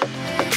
Bye.